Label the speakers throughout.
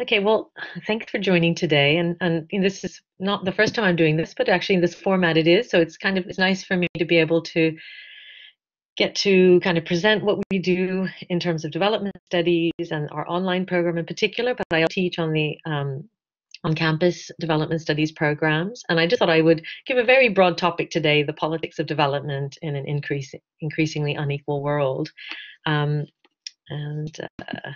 Speaker 1: Okay, well, thanks for joining today. And, and this is not the first time I'm doing this, but actually in this format it is. So it's kind of it's nice for me to be able to get to kind of present what we do in terms of development studies and our online program in particular. But I teach on the um, on campus development studies programs, and I just thought I would give a very broad topic today: the politics of development in an increase, increasingly unequal world. Um, and uh,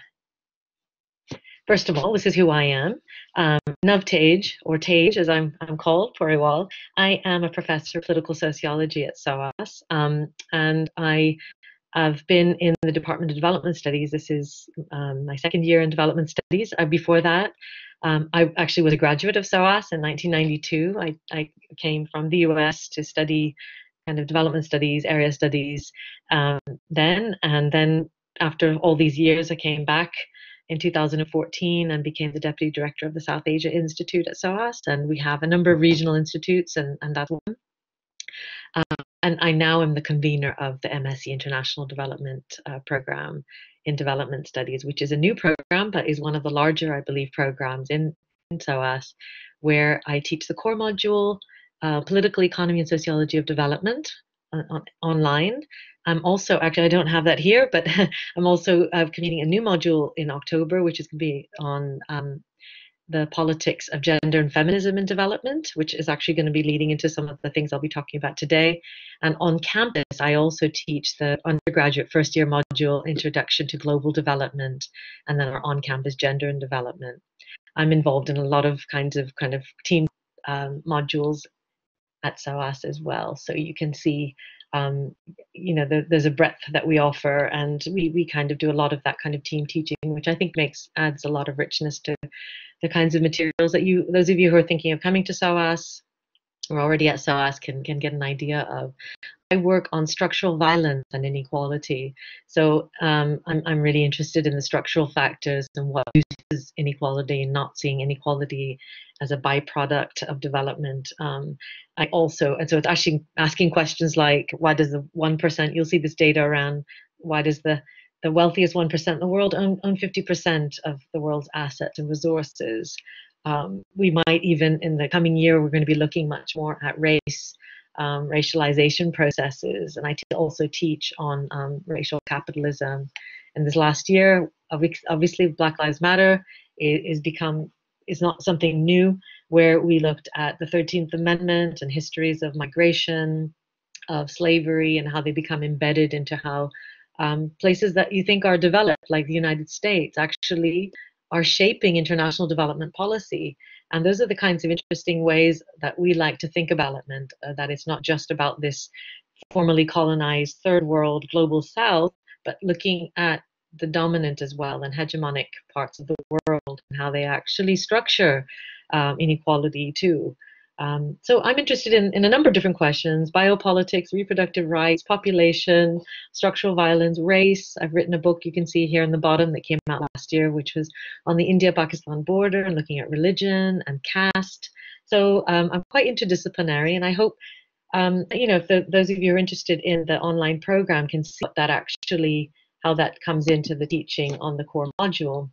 Speaker 1: First of all, this is who I am. Um, Navtej as I'm, I'm called while, I am a professor of political sociology at SOAS, um, and I have been in the Department of Development Studies. This is um, my second year in development studies. Uh, before that, um, I actually was a graduate of SOAS in 1992. I, I came from the US to study kind of development studies, area studies um, then, and then after all these years, I came back in 2014 and became the deputy director of the South Asia Institute at SOAS. And we have a number of regional institutes, and, and one. Um, and I now am the convener of the MSc International Development uh, Program in Development Studies, which is a new program, but is one of the larger, I believe, programs in, in SOAS, where I teach the core module, uh, Political Economy and Sociology of Development, uh, on, online, I'm also actually I don't have that here, but I'm also uh, creating a new module in October, which is going to be on um, the politics of gender and feminism in development, which is actually going to be leading into some of the things I'll be talking about today. And on campus, I also teach the undergraduate first year module, Introduction to Global Development, and then our on campus gender and development. I'm involved in a lot of kinds of kind of team um, modules at SOAS as well. So you can see um, you know, the, there's a breadth that we offer, and we we kind of do a lot of that kind of team teaching, which I think makes adds a lot of richness to the kinds of materials that you, those of you who are thinking of coming to SOAS or already at SOAS, can can get an idea of. I work on structural violence and inequality, so um, I'm I'm really interested in the structural factors and what uses inequality and not seeing inequality as a byproduct of development. Um, I also, and so it's actually asking questions like, why does the 1%, you'll see this data around why does the, the wealthiest 1% in the world own, own 50% of the world's assets and resources? Um, we might even, in the coming year, we're going to be looking much more at race, um, racialization processes. And I also teach on um, racial capitalism. And this last year, obviously, Black Lives Matter is, is become is not something new, where we looked at the 13th Amendment and histories of migration, of slavery, and how they become embedded into how um, places that you think are developed, like the United States, actually are shaping international development policy. And those are the kinds of interesting ways that we like to think about development, uh, that it's not just about this formerly colonized third world global south, but looking at the dominant as well and hegemonic parts of the world and how they actually structure um, inequality too. Um, so I'm interested in, in a number of different questions, biopolitics, reproductive rights, population, structural violence, race. I've written a book you can see here in the bottom that came out last year, which was on the India-Pakistan border and looking at religion and caste. So um, I'm quite interdisciplinary and I hope um, you know, if the, those of you who are interested in the online program can see that actually how that comes into the teaching on the core module.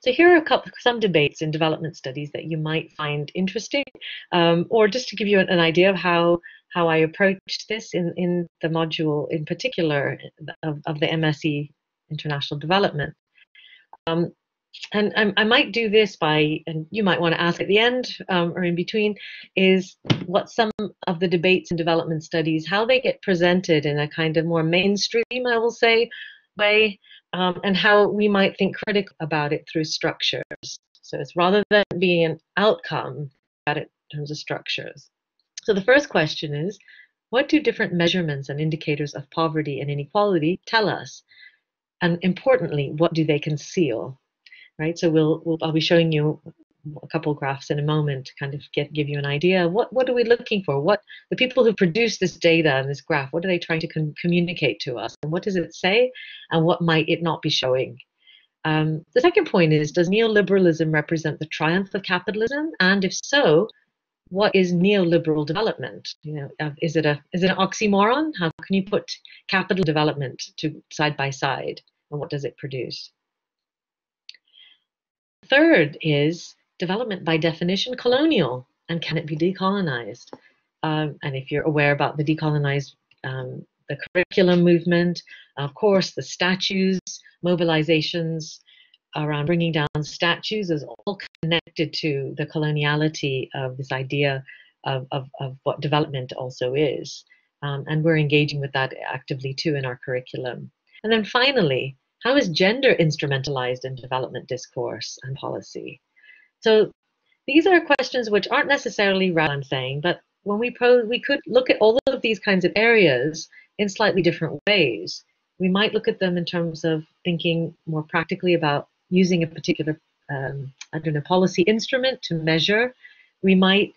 Speaker 1: So here are a couple, some debates in development studies that you might find interesting, um, or just to give you an, an, idea of how how I approach this in, in the module in particular of, of the MSc International Development. Um, and I, I, might do this by, and you might want to ask at the end um, or in between, is what some of the debates and development studies, how they get presented in a kind of more mainstream, I will say, way, um, and how we might think critically about it through structures. So it's rather than being an outcome, at it in terms of structures. So the first question is, what do different measurements and indicators of poverty and inequality tell us? And importantly, what do they conceal? right? So we'll, we'll I'll be showing you a couple graphs in a moment to kind of get give you an idea. What what are we looking for? What the people who produce this data and this graph, what are they trying to com- communicate to us? And what does it say? And what might it not be showing? Um, the second point is, does neoliberalism represent the triumph of capitalism? And if so, what is neoliberal development? You know, uh, is it a is it an oxymoron? How can you put capital development to side by side, and what does it produce? third is development by definition colonial, and can it be decolonized? Um, and if you're aware about the decolonized, um, the curriculum movement, of course, the statues, mobilizations around bringing down statues is all connected to the coloniality of this idea of, of, of what development also is. Um, and we're engaging with that actively too in our curriculum. And then finally, how is gender instrumentalized in development discourse and policy? So these are questions which aren't necessarily right, I'm saying, but when we pose, we could look at all of these kinds of areas in slightly different ways. We might look at them in terms of thinking more practically about using a particular, um, I don't know, policy instrument to measure. We might,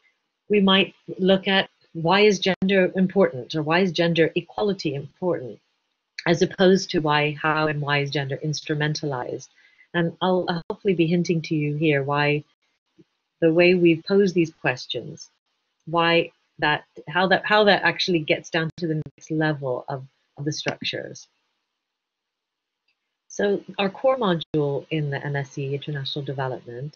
Speaker 1: we might look at why is gender important or why is gender equality important as opposed to why, how, and why is gender instrumentalized. And I'll, hopefully be hinting to you here why the way we've posed these questions, why that, how that, how that actually gets down to the next level of, of the structures. So our core module in the MSc International Development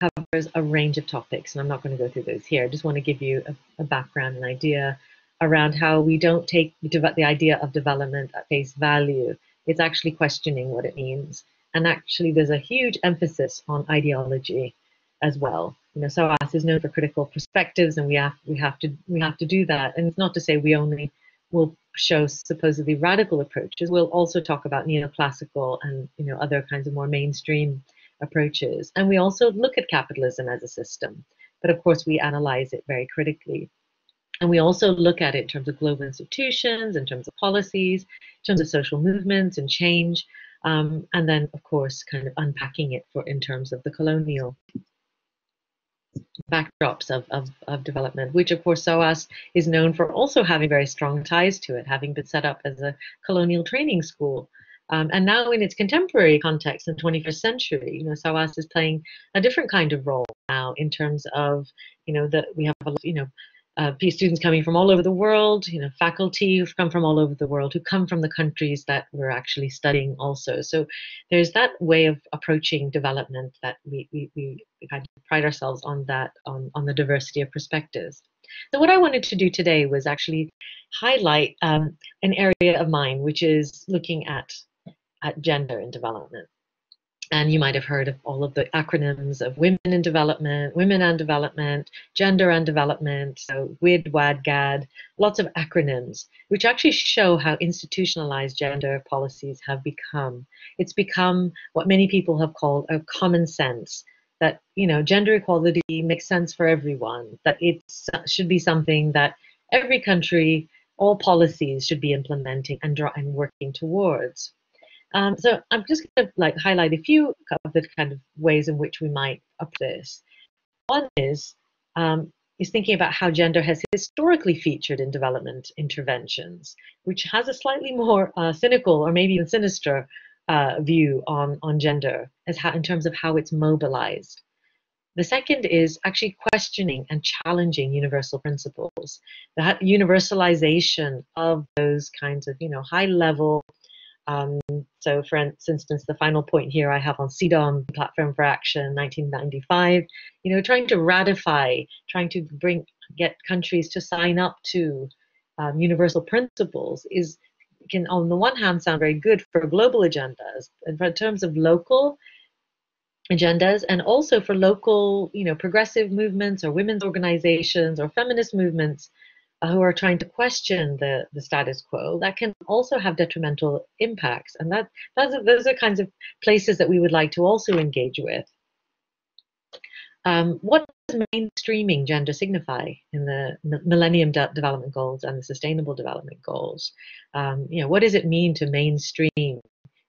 Speaker 1: covers a range of topics, and I'm not going to go through those here. I just want to give you a, a background and idea around how we don't take the idea of development at face value. It's actually questioning what it means. And actually, there's a huge emphasis on ideology as well. You know, SOAS is known for critical perspectives, and we have we have to we have to do that. And it's not to say we only will show supposedly radical approaches. We'll also talk about neoclassical and you know other kinds of more mainstream approaches. And we also look at capitalism as a system, but of course we analyze it very critically. And we also look at it in terms of global institutions, in terms of policies, in terms of social movements and change, um, and then, of course, kind of unpacking it for in terms of the colonial backdrops of, of, of development, which, of course, SOAS is known for also having very strong ties to it, having been set up as a colonial training school. Um, and now, in its contemporary context in the 21st century, you know, SOAS is playing a different kind of role now in terms of, you know, that we have, a lot, you know, uh, students coming from all over the world, you know, faculty who've come from all over the world, who come from the countries that we're actually studying also. So there's that way of approaching development that we, we, we kind of pride ourselves on that, on, on the diversity of perspectives. So what I wanted to do today was actually highlight um, an area of mine, which is looking at, at gender in development. And you might have heard of all of the acronyms of women in development, women and development, gender and development, so WID, WAD, GAD, lots of acronyms, which actually show how institutionalized gender policies have become. It's become what many people have called a common sense that, you know, gender equality makes sense for everyone, that it should be something that every country, all policies should be implementing and, and working towards. Um, so I'm just going to like highlight a few of the kind of ways in which we might up this. One is um, is thinking about how gender has historically featured in development interventions, which has a slightly more uh, cynical or maybe even sinister uh, view on, on gender as how, in terms of how it's mobilized. The second is actually questioning and challenging universal principles. The universalization of those kinds of, you know, high level um, so, for instance, the final point here I have on CEDAW, Platform for Action, 1995. You know, trying to ratify, trying to bring get countries to sign up to um, universal principles is can, on the one hand, sound very good for global agendas, and in terms of local agendas, and also for local, you know, progressive movements or women's organizations or feminist movements who are trying to question the, the status quo, that can also have detrimental impacts. And that that's, those are kinds of places that we would like to also engage with. Um, what does mainstreaming gender signify in the Millennium De Development Goals and the Sustainable Development Goals? Um, you know, what does it mean to mainstream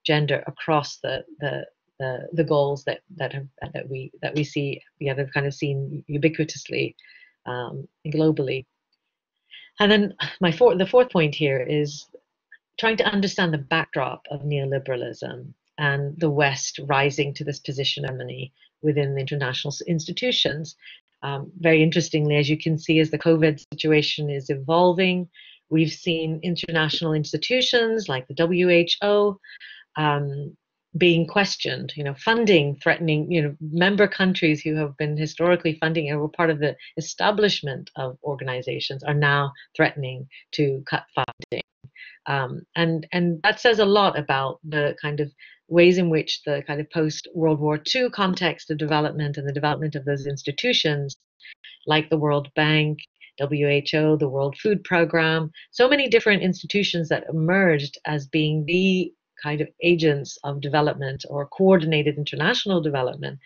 Speaker 1: gender across the, the the, the goals that that have, that we that we see the other kind of seen ubiquitously um, globally. And then my four, the fourth point here is trying to understand the backdrop of neoliberalism and the West rising to this position of money within the international institutions. Um, very interestingly, as you can see, as the COVID situation is evolving, we've seen international institutions like the WHO, um, being questioned. You know, funding threatening. You know, member countries who have been historically funding and were part of the establishment of organizations are now threatening to cut funding. Um, and and that says a lot about the kind of ways in which the kind of post World War II context of development and the development of those institutions, like the World Bank, WHO, the World Food Program, so many different institutions that emerged as being the kind of agents of development or coordinated international development,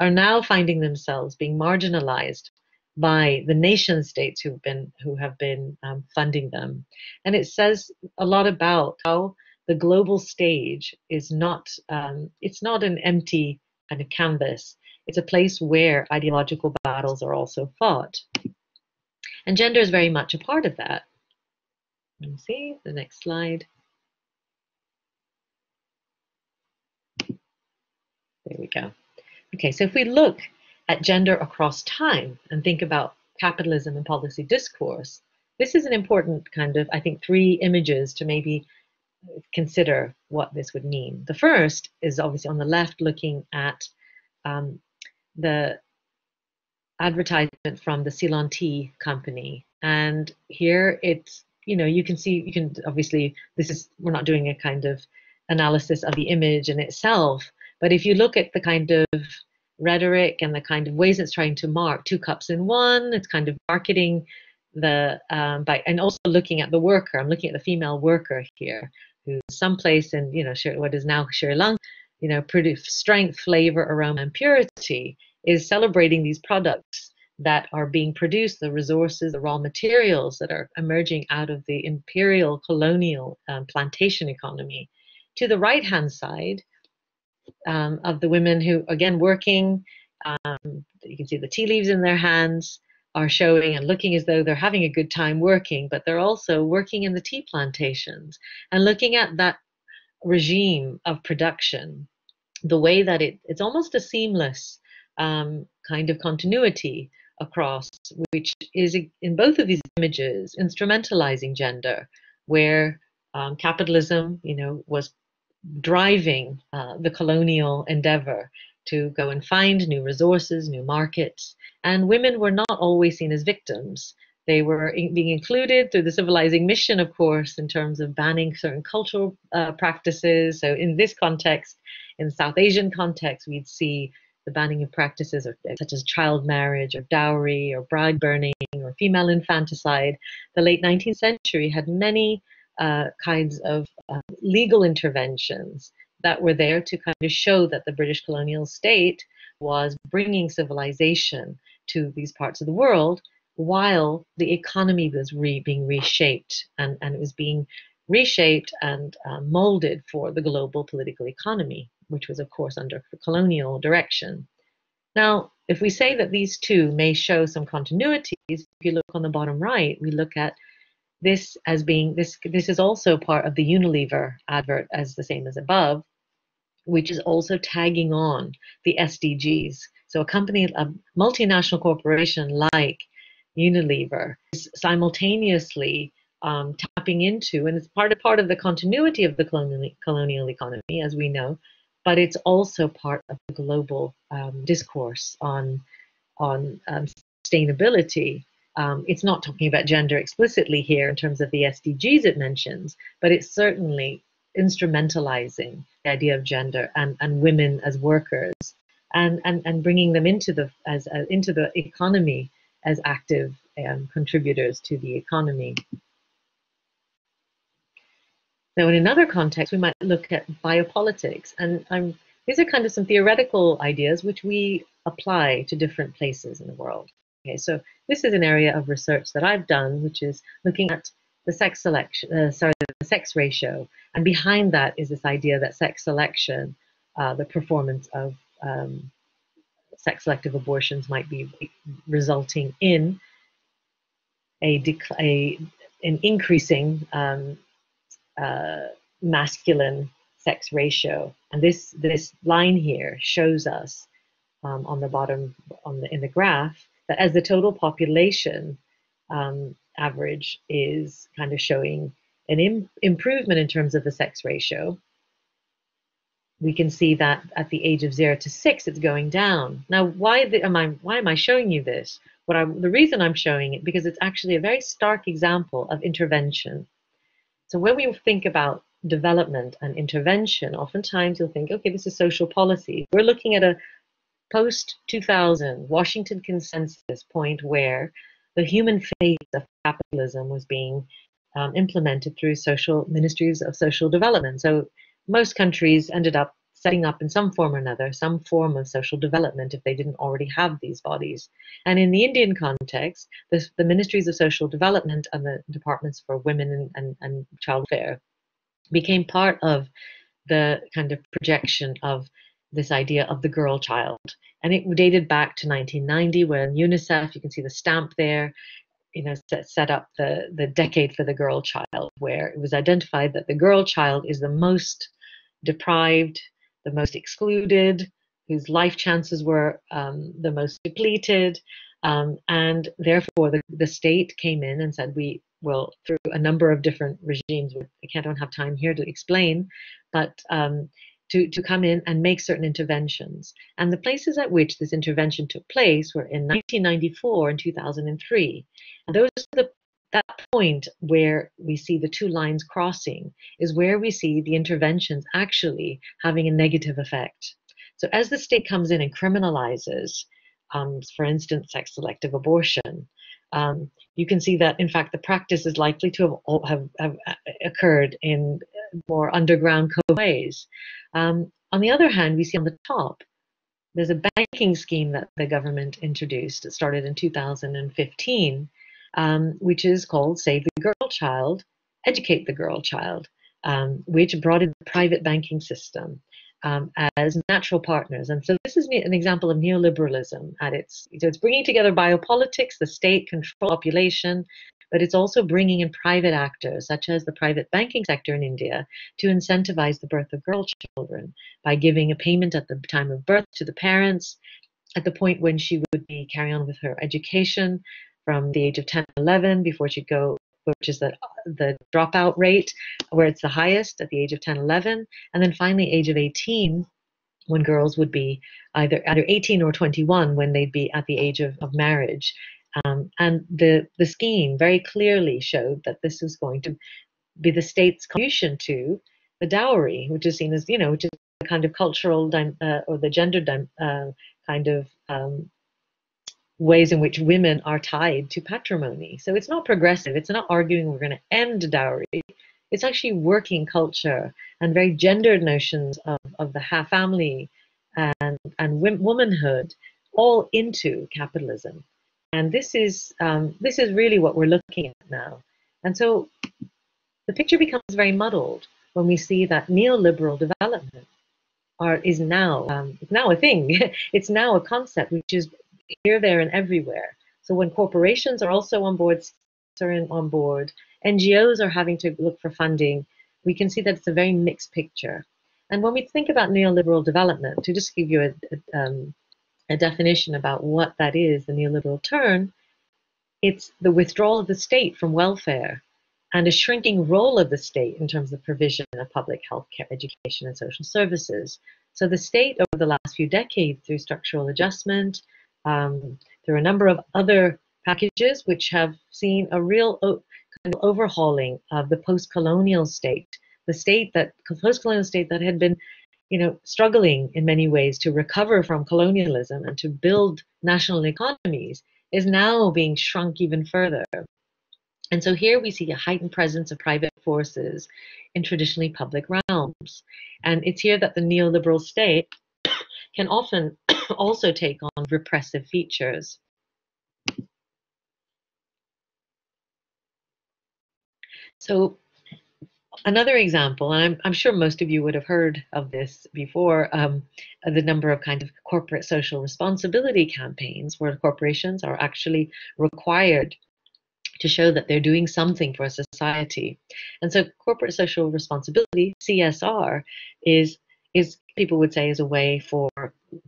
Speaker 1: are now finding themselves being marginalized by the nation states who've been who have been um, funding them, and it says a lot about how the global stage is not um, it's not an empty kind of canvas. It's a place where ideological battles are also fought, and gender is very much a part of that. Let me see the next slide. There we go. Okay, so if we look at gender across time and think about capitalism and policy discourse, this is an important kind of, I think, three images to maybe consider what this would mean. The first is obviously on the left looking at um, the advertisement from the Ceylon Tea Company. And here it's, you know, you can see, you can obviously, this is, we're not doing a kind of analysis of the image in itself, but if you look at the kind of rhetoric and the kind of ways it's trying to mark two cups in one. It's kind of marketing the um, by and also looking at the worker. I'm looking at the female worker here, who's someplace in you know what is now Sri Lanka, you know, produce strength, flavor, aroma, and purity is celebrating these products that are being produced, the resources, the raw materials that are emerging out of the imperial colonial um, plantation economy. To the right hand side, um, of the women who, again, working. Um, you can see the tea leaves in their hands are showing and looking as though they're having a good time working, but they're also working in the tea plantations and looking at that regime of production, the way that it, it's almost a seamless um, kind of continuity across, which is in both of these images instrumentalizing gender, where um, capitalism, you know, was driving uh, the colonial endeavor to go and find new resources, new markets. And women were not always seen as victims. They were in, being included through the civilizing mission, of course, in terms of banning certain cultural uh, practices. So, in this context, in South Asian context, we'd see the banning of practices of, such as child marriage or dowry or bride burning or female infanticide. The late 19th century had many uh, kinds of uh, legal interventions that were there to kind of show that the British colonial state was bringing civilization to these parts of the world while the economy was re- being reshaped and, and it was being reshaped and uh, molded for the global political economy, which was, of course, under colonial direction. Now, if we say that these two may show some continuities, if you look on the bottom right, we look at this as being this this is also part of the Unilever advert as the same as above, which is also tagging on the SDGs. So a company, a multinational corporation like Unilever is simultaneously um, tapping into, and it's part of part of the continuity of the colonial, colonial economy, as we know, but it's also part of the global um, discourse on on um, sustainability um, it's not talking about gender explicitly here in terms of the SDGs it mentions, but it's certainly instrumentalizing the idea of gender and, and women as workers and, and, and bringing them into the, as, uh, into the economy as active um, contributors to the economy. Now, in another context, we might look at biopolitics, and these are kind of some theoretical ideas which we apply to different places in the world. Okay, so this is an area of research that I've done, which is looking at the sex selection, uh, sorry, the sex ratio, and behind that is this idea that sex selection, uh, the performance of um, sex selective abortions might be resulting in a, a an increasing um, uh, masculine sex ratio, and this this line here shows us um, on the bottom on the in the graph that as the total population um, average is kind of showing an Im- improvement in terms of the sex ratio, we can see that at the age of zero to six, it's going down. Now, why the, am I why am I showing you this? What I, the reason I'm showing it because it's actually a very stark example of intervention. So when we think about development and intervention, oftentimes you'll think, okay, this is social policy. We're looking at a post 2000 Washington consensus point where the human face of capitalism was being um, implemented through social ministries of social development. So most countries ended up setting up in some form or another some form of social development if they didn't already have these bodies. And in the Indian context, the, the ministries of social development and the departments for women and, and, and child care became part of the kind of projection of this idea of the girl child. And it dated back to 1990 when UNICEF, you can see the stamp there, you know, set, set up the, the decade for the girl child, where it was identified that the girl child is the most deprived, the most excluded, whose life chances were um, the most depleted. Um, and therefore, the, the state came in and said, we will, through a number of different regimes, I can't don't have time here to explain, but um, to, to come in and make certain interventions. And the places at which this intervention took place were in 1994 and 2003. And those are the that point where we see the two lines crossing is where we see the interventions actually having a negative effect. So as the state comes in and criminalizes, um, for instance, sex selective abortion, um, you can see that in fact the practice is likely to have, have, have uh, occurred in more underground ways. Um, on the other hand, we see on the top, there's a banking scheme that the government introduced. It started in 2015 um, which is called Save the Girl Child, Educate the Girl Child, um, which brought in the private banking system um, as natural partners. And so this is an example of neoliberalism at its, so it's bringing together biopolitics, the state, control population, but it's also bringing in private actors, such as the private banking sector in India, to incentivize the birth of girl children by giving a payment at the time of birth to the parents, at the point when she would be carrying on with her education, from the age of 10 11 before she'd go which is the, the dropout rate where it's the highest at the age of 10 11 and then finally age of 18 when girls would be either either 18 or 21 when they'd be at the age of, of marriage um, and the the scheme very clearly showed that this is going to be the state's contribution to the dowry which is seen as you know which is a kind of cultural uh, or the gender uh, kind of um, ways in which women are tied to patrimony. So it's not progressive. It's not arguing we're going to end dowry. It's actually working culture and very gendered notions of, of the family and, and womanhood all into capitalism. And this is, um, this is really what we're looking at now. And so the picture becomes very muddled when we see that neoliberal development are, is now, um, now a thing. it's now a concept which is here, there, and everywhere. So when corporations are also on board, are on board, NGOs are having to look for funding, we can see that it's a very mixed picture. And when we think about neoliberal development, to just give you a, a, um, a definition about what that is, the neoliberal turn, it's the withdrawal of the state from welfare and a shrinking role of the state in terms of provision of public health care, education, and social services. So the state over the last few decades, through structural adjustment, um, are a number of other packages which have seen a real kind of overhauling of the post-colonial state, the state that post-colonial state that had been, you know, struggling in many ways to recover from colonialism and to build national economies, is now being shrunk even further. And so here we see a heightened presence of private forces in traditionally public realms. And it's here that the neoliberal state can often also take on repressive features. So another example, and I'm, I'm, sure most of you would have heard of this before, um, the number of kind of corporate social responsibility campaigns where corporations are actually required to show that they're doing something for society. And so corporate social responsibility, CSR, is is people would say is a way for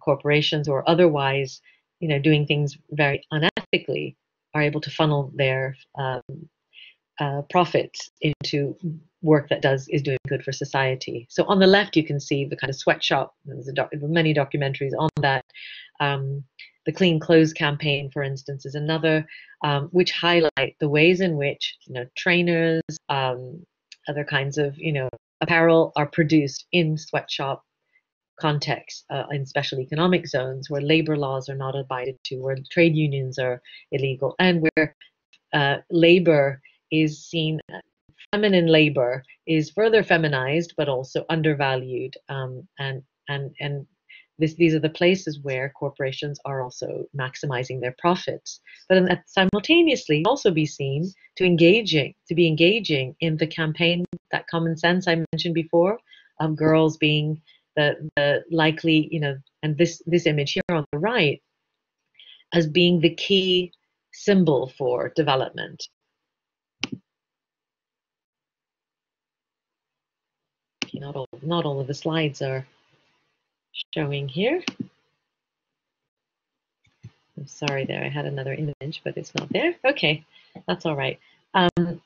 Speaker 1: corporations or otherwise, you know, doing things very unethically are able to funnel their um, uh, profits into work that does is doing good for society. So on the left, you can see the kind of sweatshop. There's doc, many documentaries on that. Um, the Clean Clothes campaign, for instance, is another, um, which highlight the ways in which you know trainers, um, other kinds of you know apparel are produced in sweatshop contexts uh, in special economic zones where labor laws are not abided to, where trade unions are illegal, and where uh, labor is seen feminine labor is further feminized but also undervalued um, and and and this, these are the places where corporations are also maximizing their profits. But simultaneously also be seen to engaging to be engaging in the campaign that common sense i mentioned before of girls being the, the likely you know and this this image here on the right as being the key symbol for development not all not all of the slides are showing here. I'm sorry there, I had another image, but it's not there. Okay, that's all right. Um,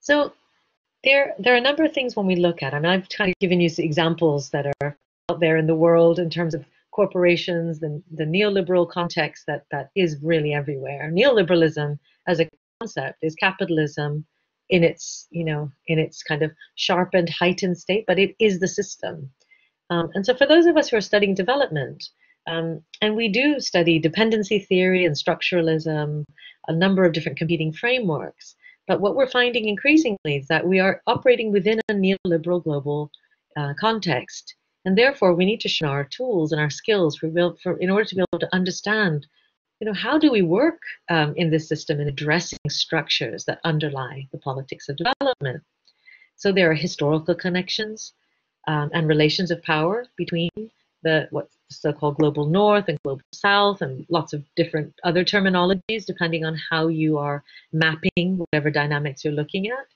Speaker 1: so there, there are a number of things when we look at, I mean, I've kind of given you examples that are out there in the world in terms of corporations, the, the neoliberal context that, that is really everywhere. Neoliberalism as a concept is capitalism in its you know in its kind of sharpened heightened state but it is the system. Um, and so for those of us who are studying development um, and we do study dependency theory and structuralism a number of different competing frameworks but what we're finding increasingly is that we are operating within a neoliberal global uh, context and therefore we need to share our tools and our skills for, for in order to be able to understand you know, how do we work um, in this system in addressing structures that underlie the politics of development? So there are historical connections um, and relations of power between the what's so-called global north and global south and lots of different other terminologies depending on how you are mapping whatever dynamics you're looking at.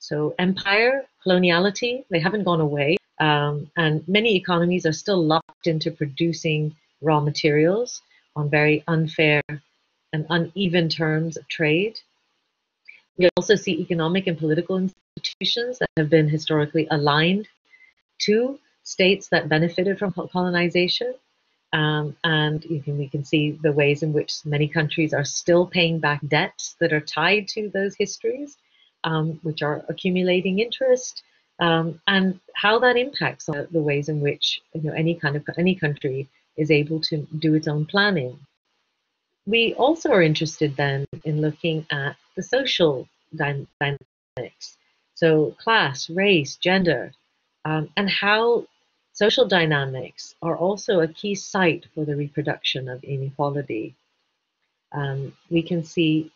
Speaker 1: So empire, coloniality, they haven't gone away. Um, and many economies are still locked into producing raw materials on very unfair and uneven terms of trade. We also see economic and political institutions that have been historically aligned to states that benefited from colonization. Um, and can, we can see the ways in which many countries are still paying back debts that are tied to those histories, um, which are accumulating interest, um, and how that impacts the, the ways in which you know any kind of any country is able to do its own planning. We also are interested then in looking at the social dynamics, so class, race, gender, um, and how social dynamics are also a key site for the reproduction of inequality. Um, we can see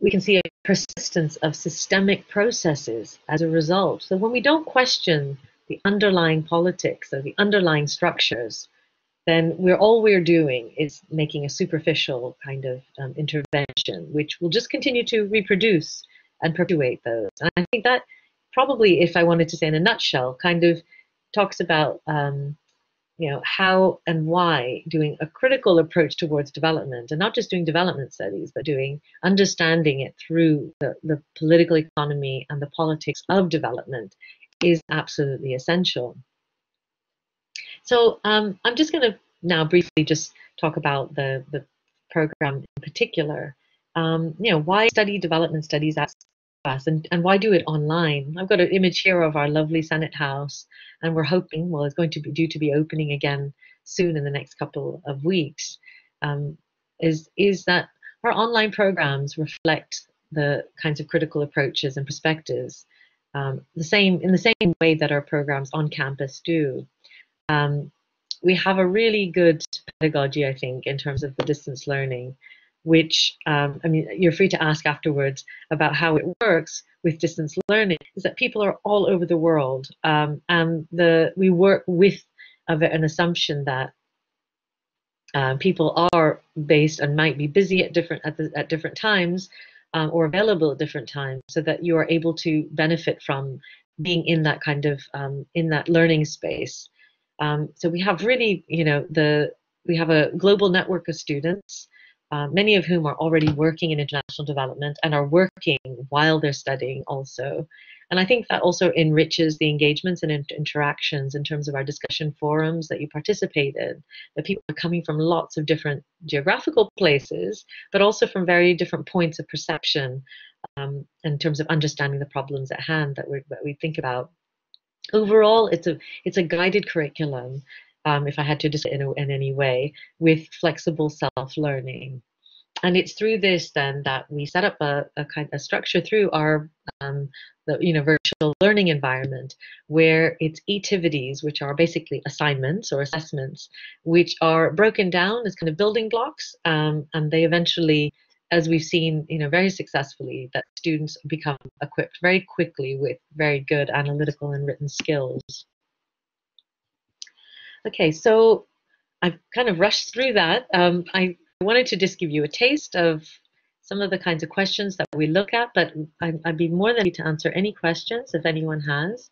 Speaker 1: we can see a persistence of systemic processes as a result. So when we don't question the underlying politics or the underlying structures, then we're all we're doing is making a superficial kind of um, intervention, which will just continue to reproduce and perpetuate those. And I think that probably, if I wanted to say in a nutshell, kind of talks about um, you know how and why doing a critical approach towards development and not just doing development studies but doing understanding it through the, the political economy and the politics of development is absolutely essential. So um, I'm just going to now briefly just talk about the, the program in particular. Um, you know, why study development studies at SOAS and, and why do it online? I've got an image here of our lovely Senate House and we're hoping, well, it's going to be due to be opening again soon in the next couple of weeks, um, is, is that our online programs reflect the kinds of critical approaches and perspectives um, the same in the same way that our programs on campus do. Um, we have a really good pedagogy, I think, in terms of the distance learning, which um, I mean, you're free to ask afterwards about how it works with distance learning. Is that people are all over the world, um, and the we work with an assumption that uh, people are based and might be busy at different at, the, at different times, um, or available at different times so that you are able to benefit from being in that kind of um, in that learning space um, so we have really you know the we have a global network of students uh, many of whom are already working in international development and are working while they're studying also. And I think that also enriches the engagements and inter- interactions in terms of our discussion forums that you participate in. That people are coming from lots of different geographical places, but also from very different points of perception um, in terms of understanding the problems at hand that, we that we think about. Overall, it's a it's a guided curriculum. Um, if I had to describe it in, in any way, with flexible self-learning and it's through this then that we set up a, a kind of structure through our um, the you know virtual learning environment where it's activities which are basically assignments or assessments which are broken down as kind of building blocks um, and they eventually as we've seen you know very successfully that students become equipped very quickly with very good analytical and written skills okay so I've kind of rushed through that. Um, I I wanted to just give you a taste of some of the kinds of questions that we look at, but I'd, I'd be more than happy to answer any questions if anyone has.